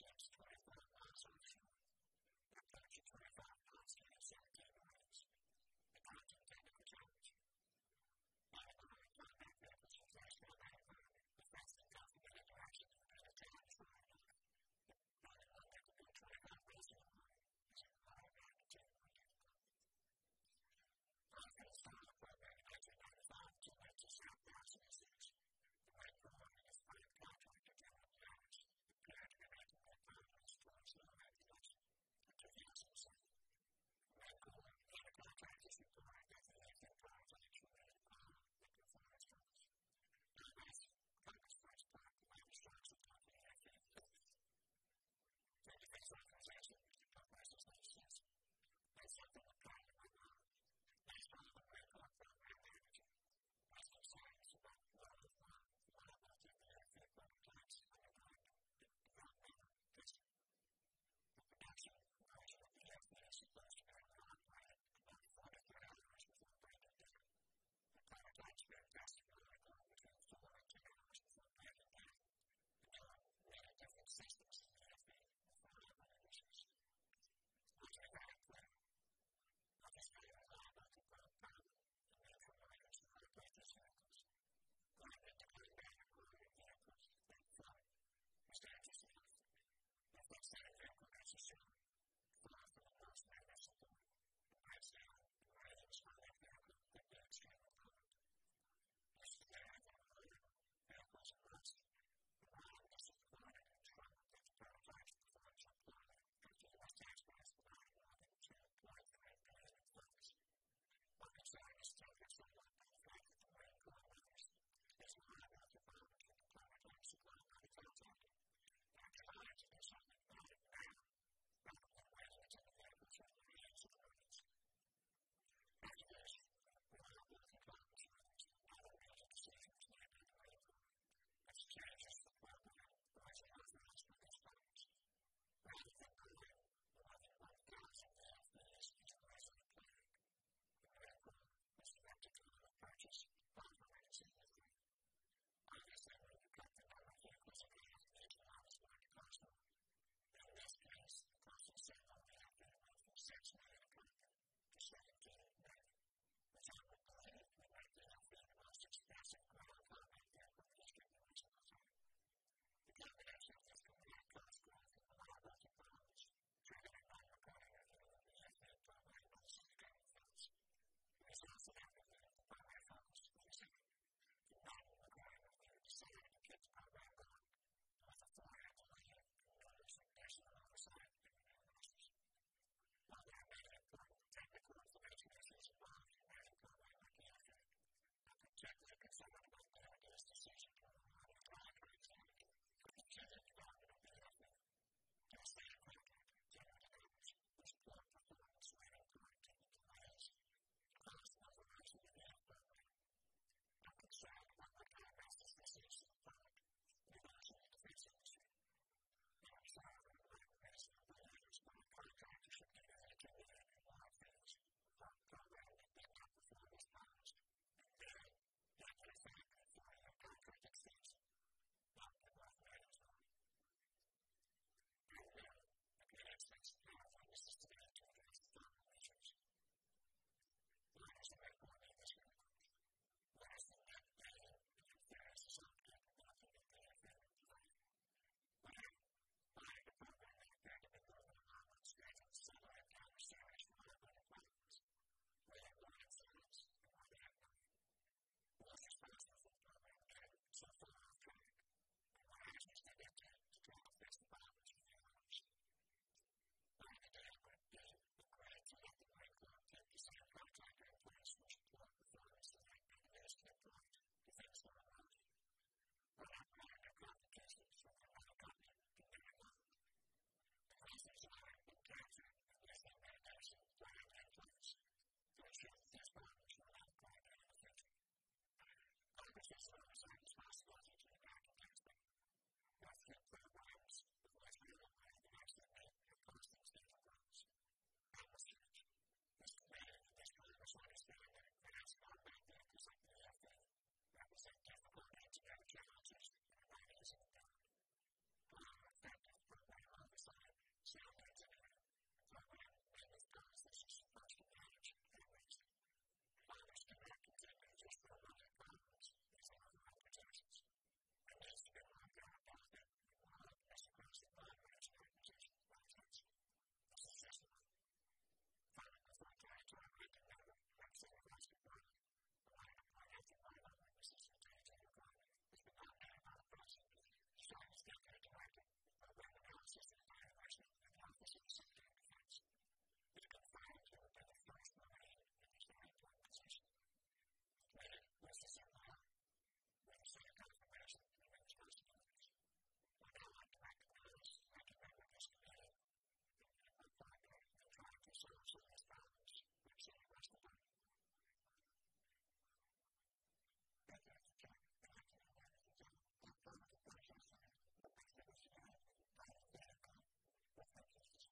James service are responsible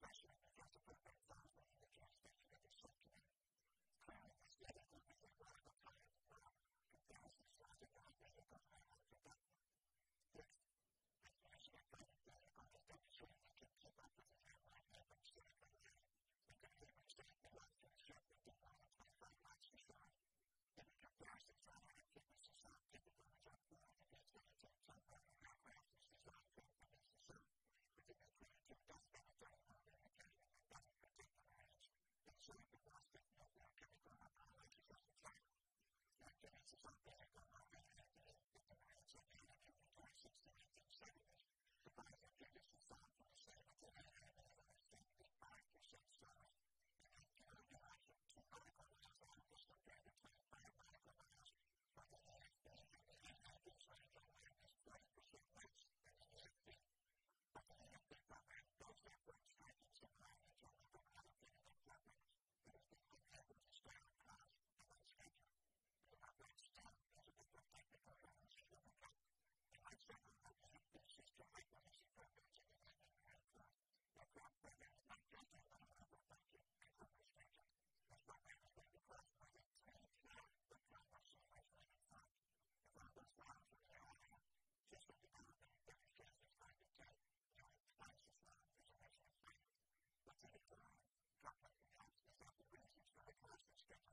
mas essa foi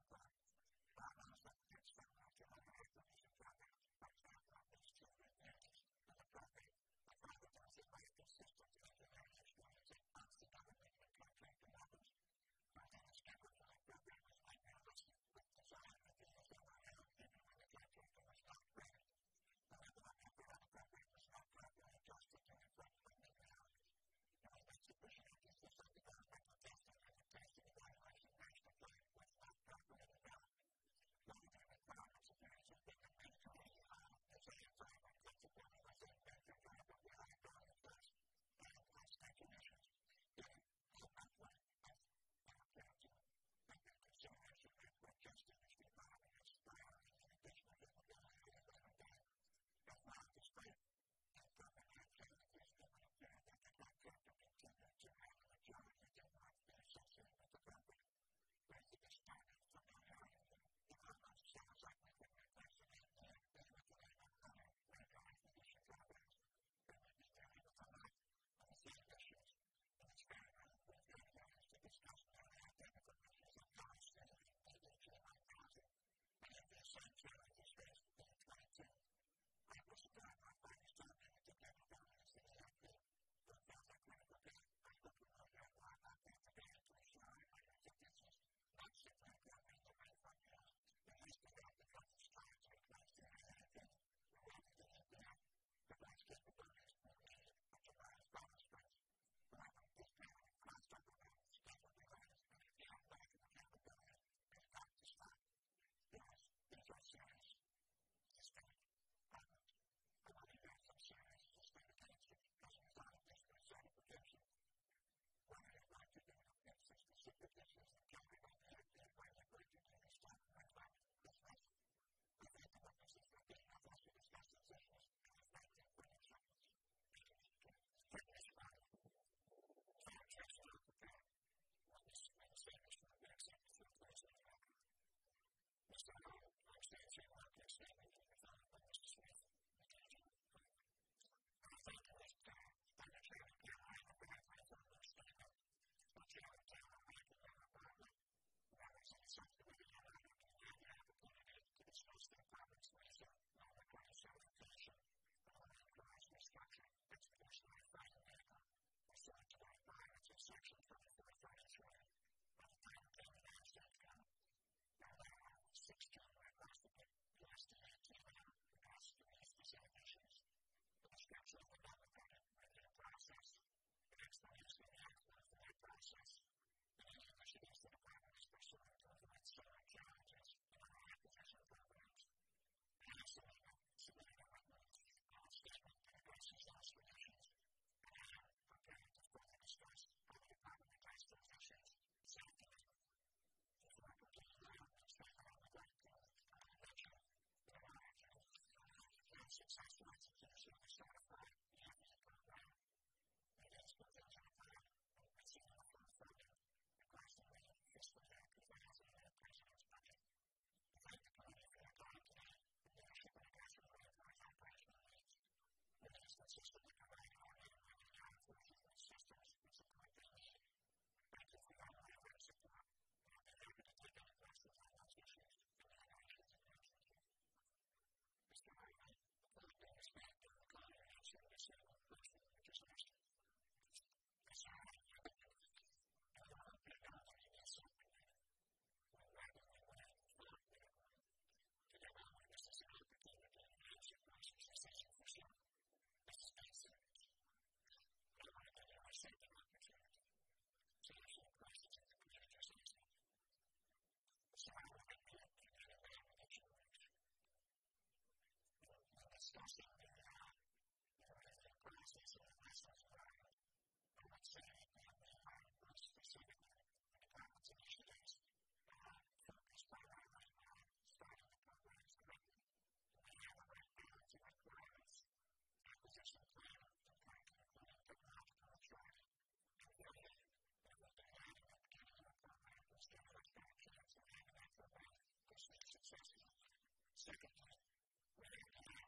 Thank you. 写真 sex sex sex sex sex sex sex sex sex sex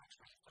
2025.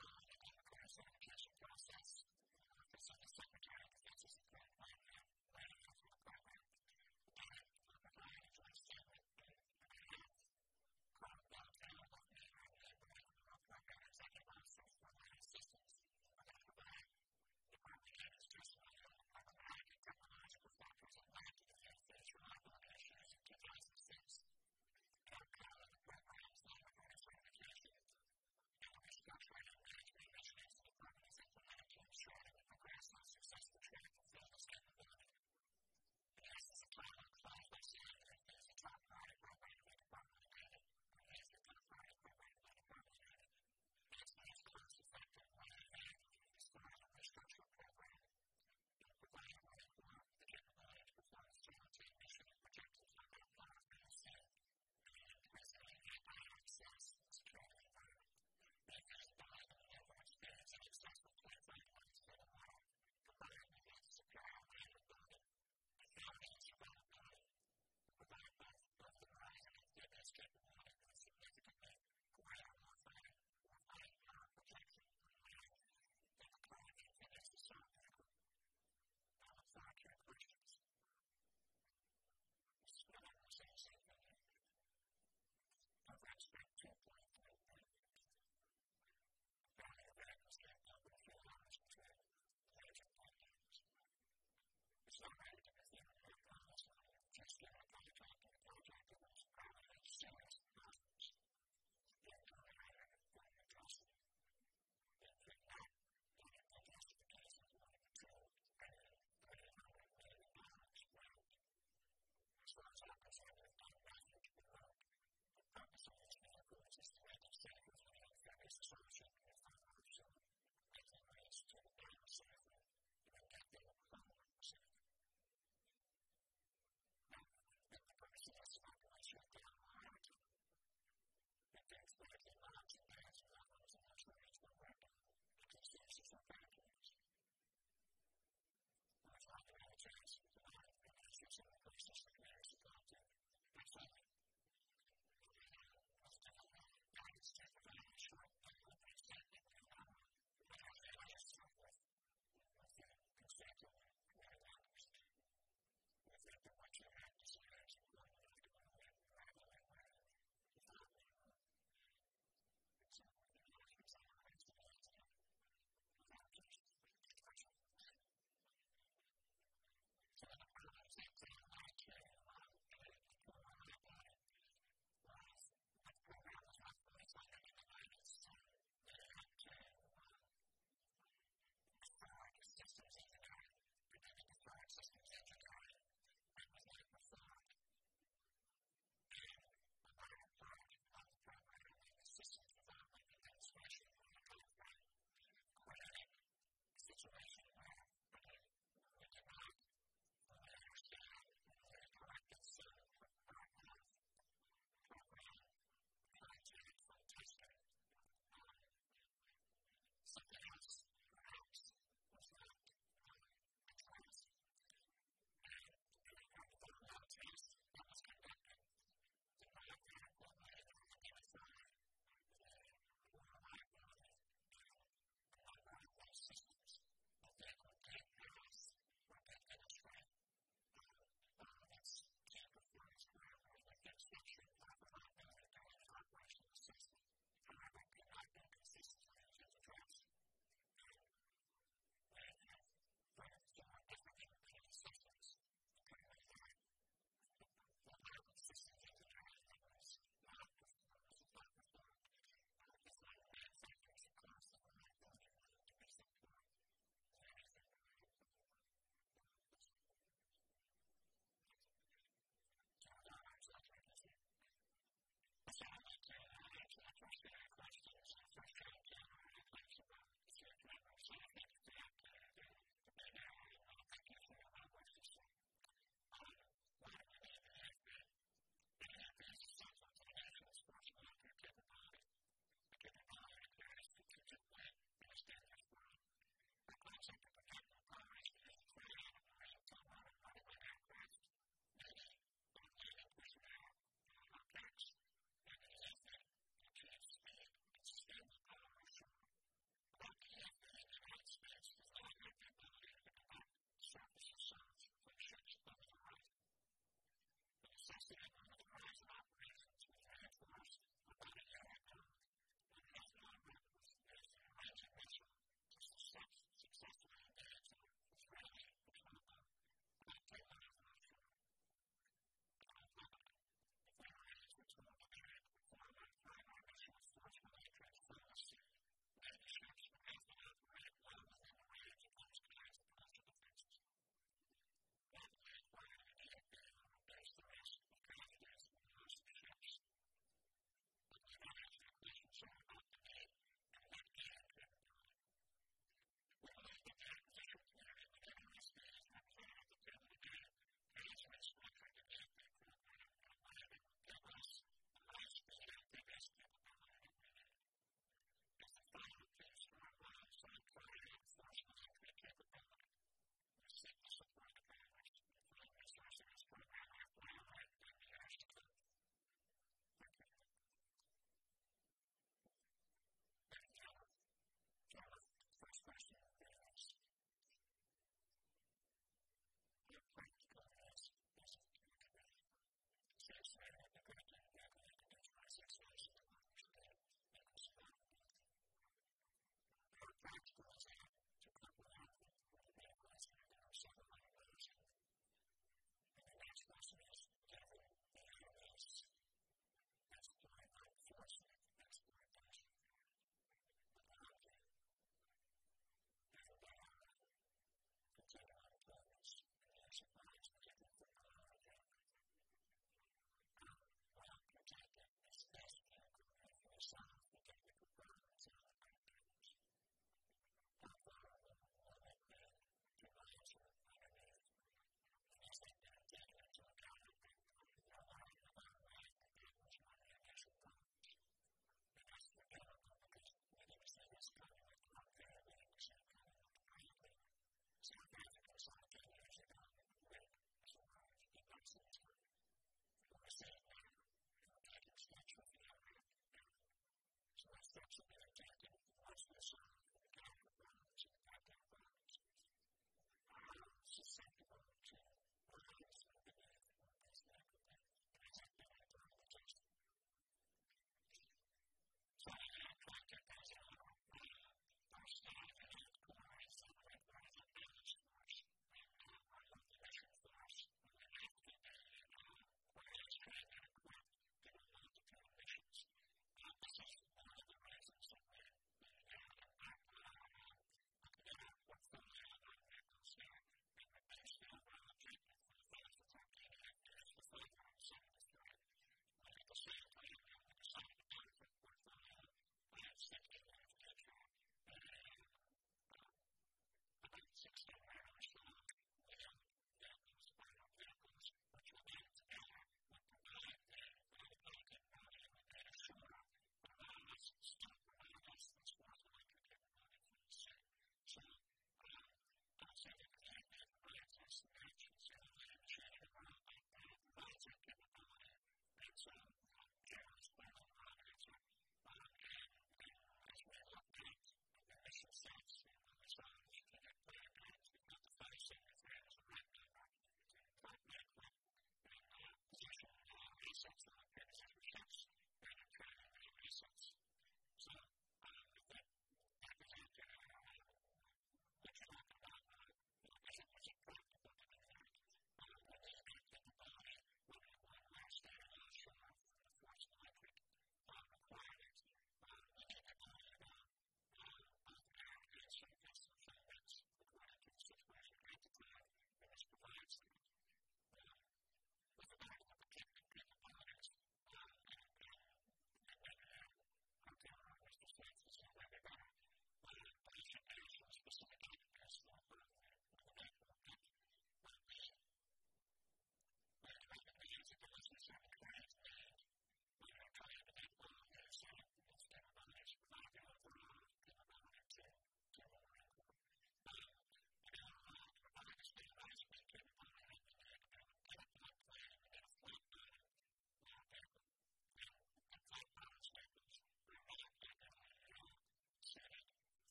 passage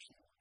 personal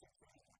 stuff right away.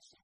し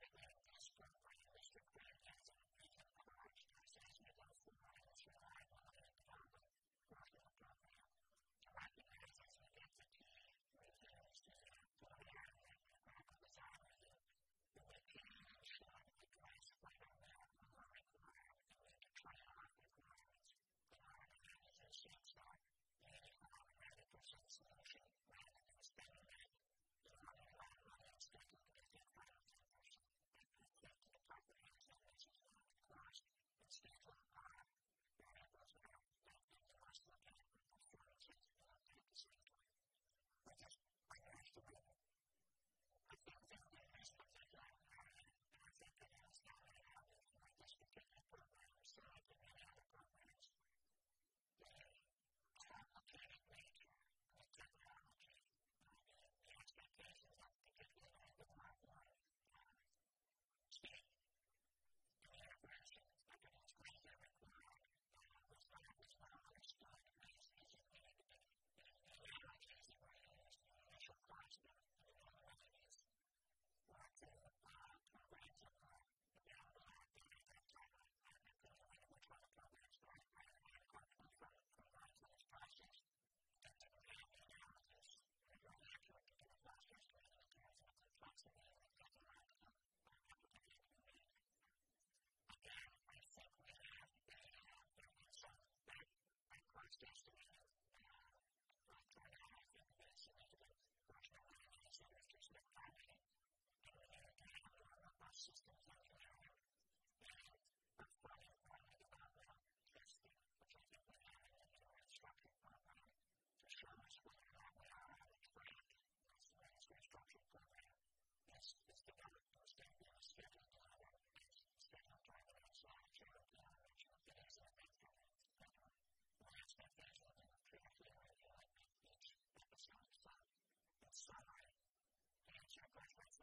summary, and it's your graduates that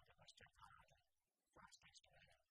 are most technology, first experience.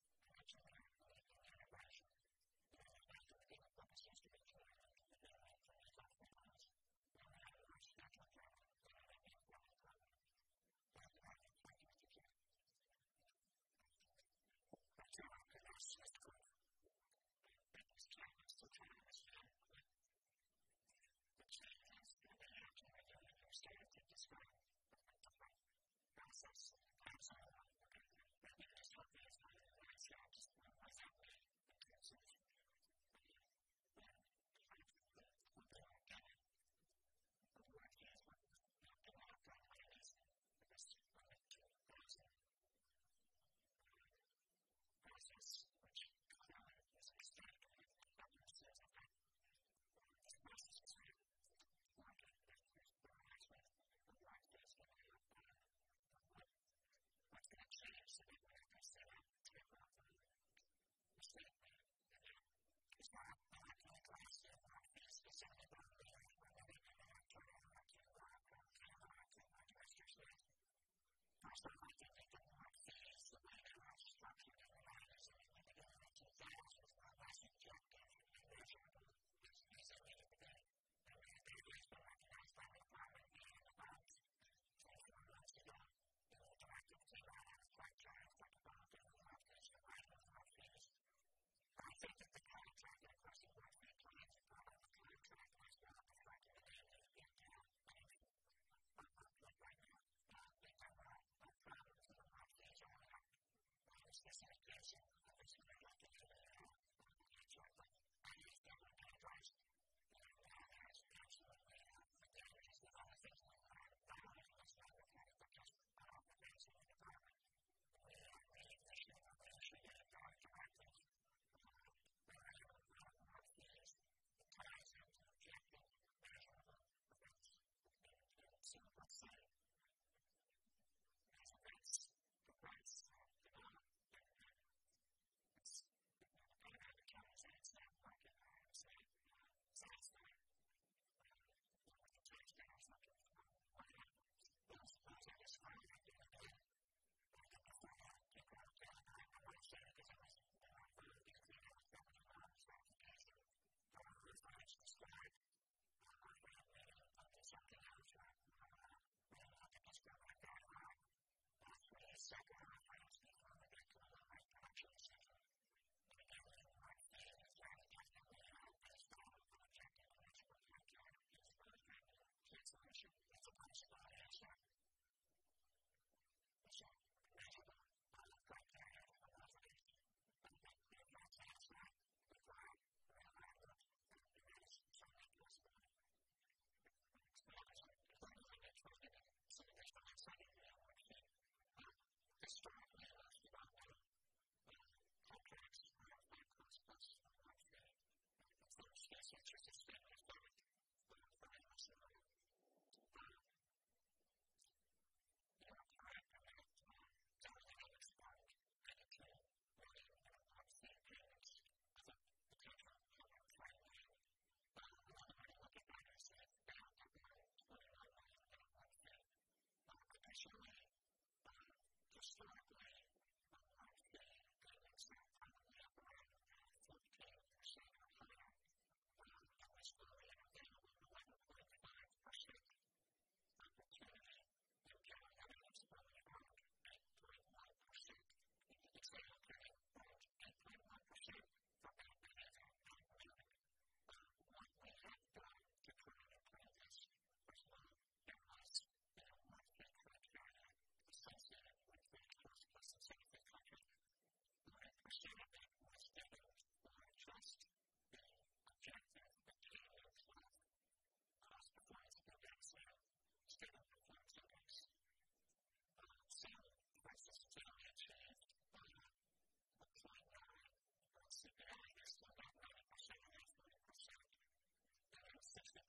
se ne può essere che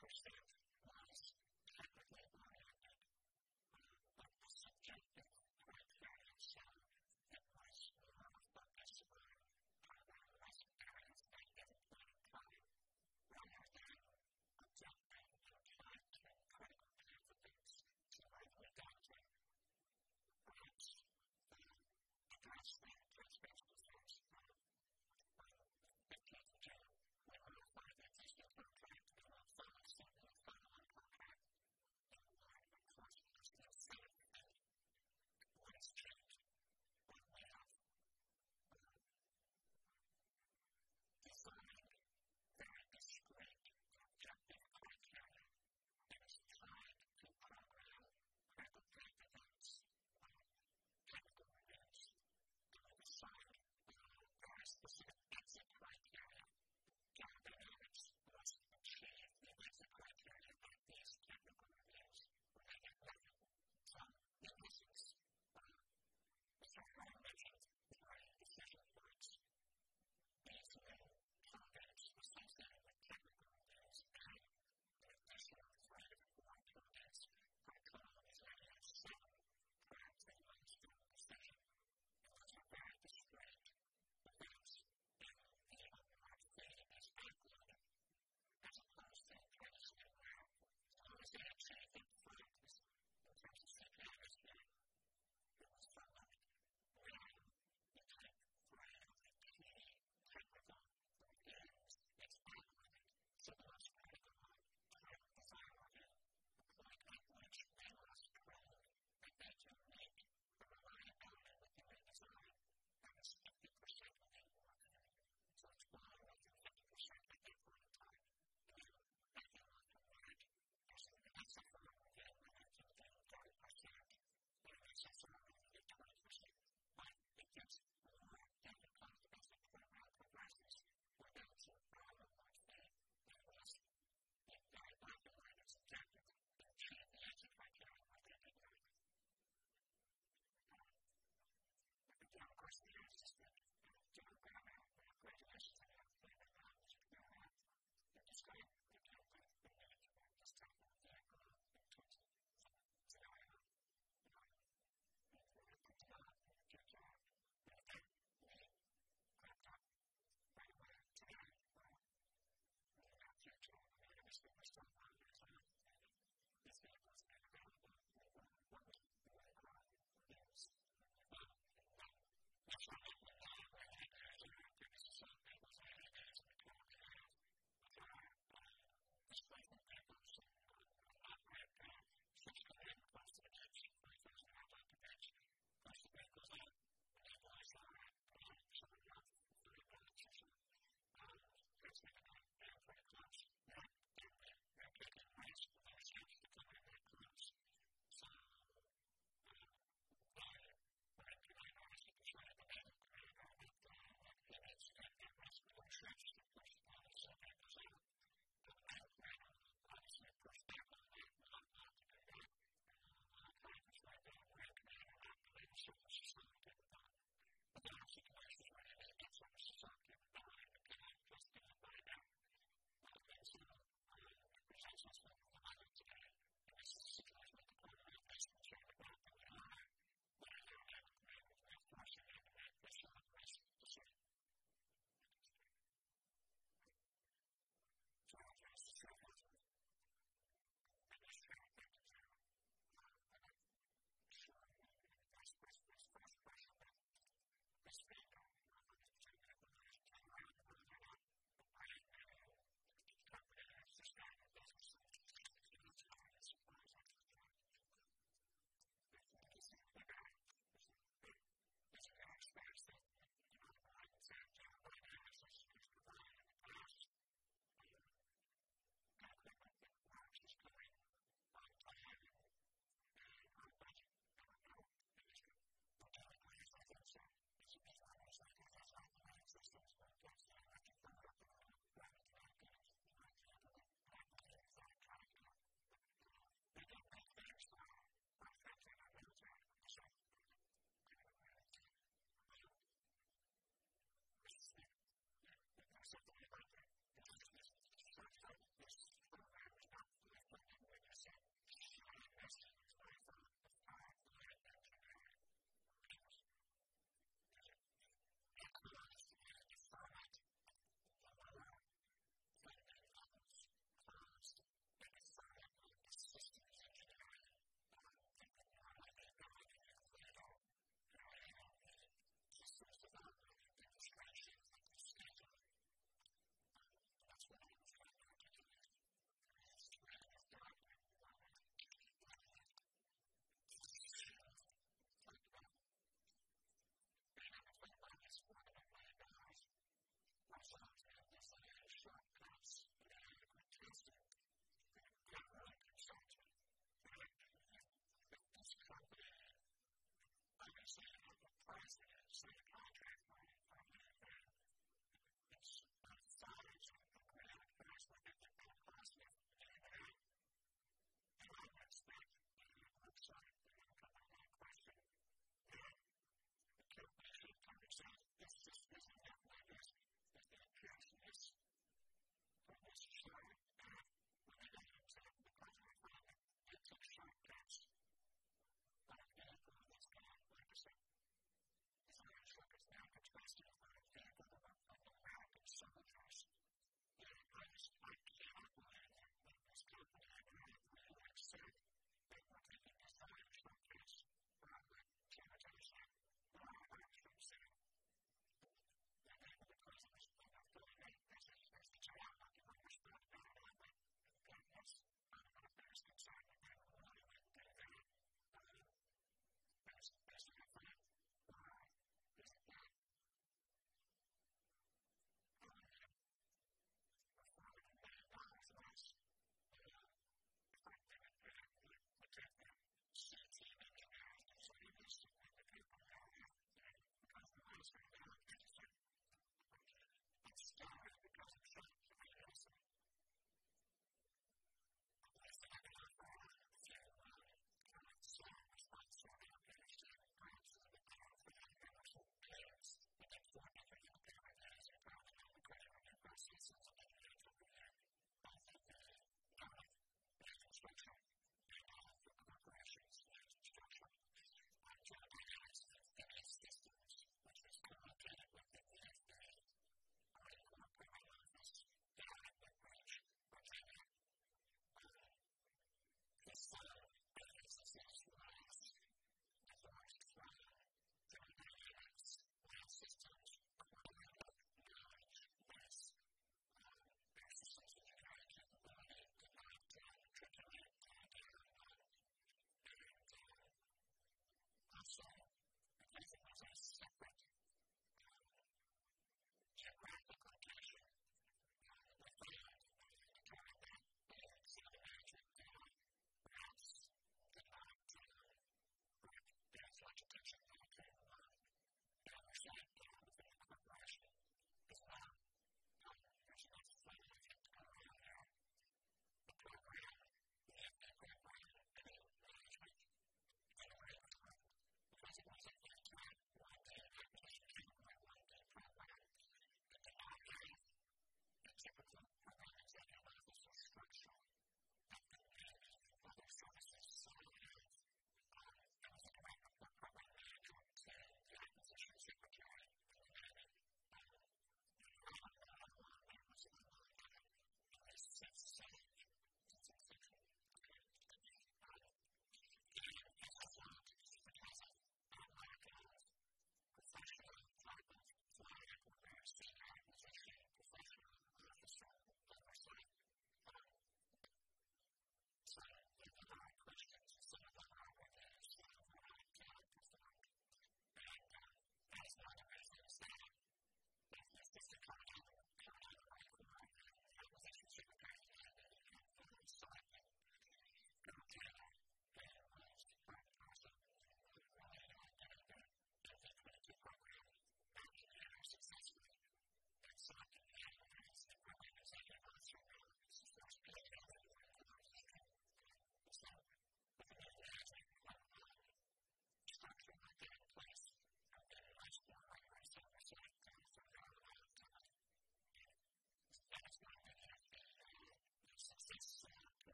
percent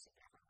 progressive government.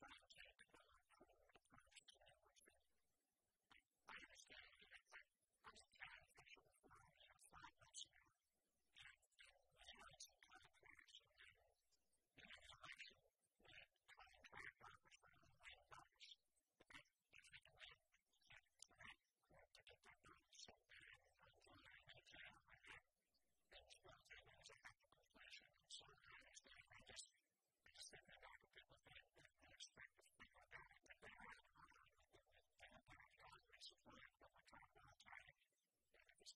strength.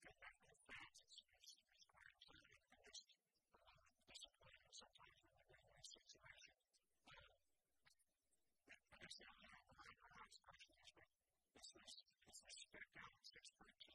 go back in that situation.